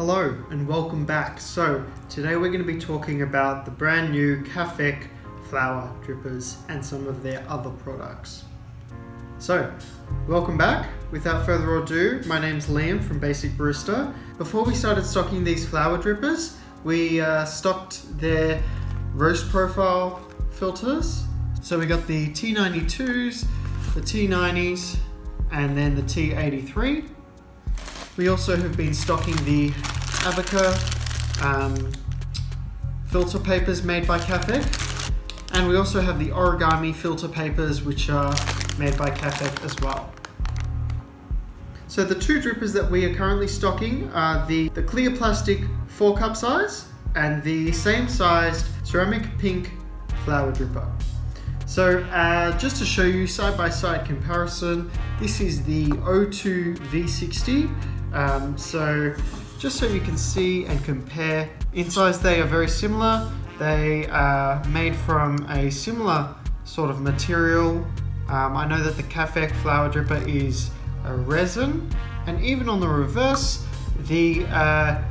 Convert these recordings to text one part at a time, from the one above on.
Hello and welcome back. So today we're going to be talking about the brand new Cafec flower drippers and some of their other products. So welcome back. Without further ado, my name's Liam from Basic Barista. Before we started stocking these flower drippers, we uh, stocked their roast profile filters. So we got the T92s, the T90s, and then the T83. We also have been stocking the Abaca um, filter papers made by Cafec. And we also have the origami filter papers which are made by Cafec as well. So the two drippers that we are currently stocking are the, the clear plastic 4 cup size and the same sized ceramic pink flower dripper. So uh, just to show you side by side comparison, this is the O2 V60 um, so just so you can see and compare, in size they are very similar. They are made from a similar sort of material. Um, I know that the Cafec flower dripper is a resin and even on the reverse, the uh,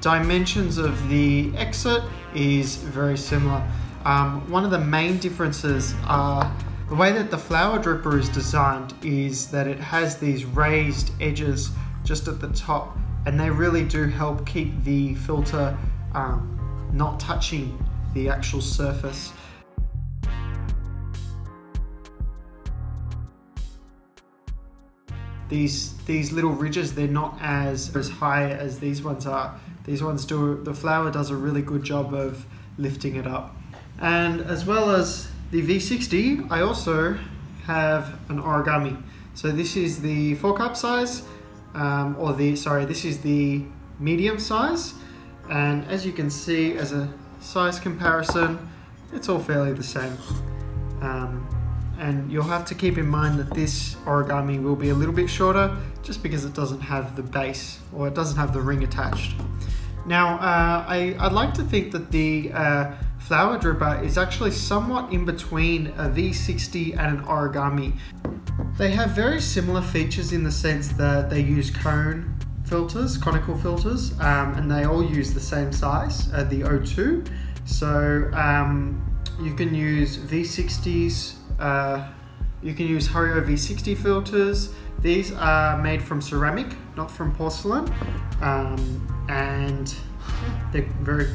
dimensions of the exit is very similar. Um, one of the main differences are the way that the flower dripper is designed is that it has these raised edges just at the top and they really do help keep the filter um, not touching the actual surface. These, these little ridges, they're not as, as high as these ones are. These ones do, the flower does a really good job of lifting it up. And as well as the V60, I also have an origami. So this is the four cup size um, or the, sorry, this is the medium size. And as you can see, as a size comparison, it's all fairly the same. Um, and you'll have to keep in mind that this origami will be a little bit shorter just because it doesn't have the base or it doesn't have the ring attached. Now, uh, I, would like to think that the uh, flower dripper is actually somewhat in between a V60 and an origami. They have very similar features in the sense that they use cone filters, conical filters, um, and they all use the same size, uh, the O2. So um, you can use V60s, uh, you can use Hario V60 filters. These are made from ceramic, not from porcelain, um, and they're very,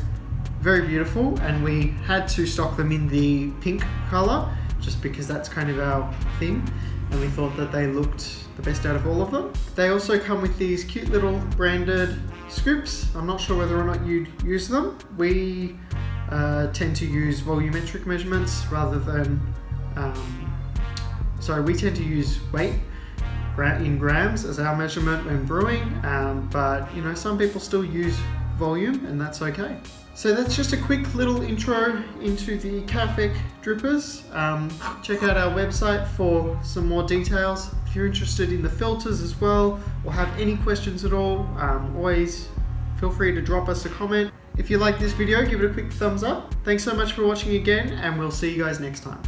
very beautiful. And we had to stock them in the pink color, just because that's kind of our thing. and we thought that they looked the best out of all of them. They also come with these cute little branded scoops. I'm not sure whether or not you'd use them. We uh, tend to use volumetric measurements rather than, um, sorry, we tend to use weight in grams as our measurement when brewing, um, but you know, some people still use volume and that's okay. So that's just a quick little intro into the Cafec drippers. Um, check out our website for some more details. If you're interested in the filters as well or have any questions at all, um, always feel free to drop us a comment. If you like this video, give it a quick thumbs up. Thanks so much for watching again and we'll see you guys next time.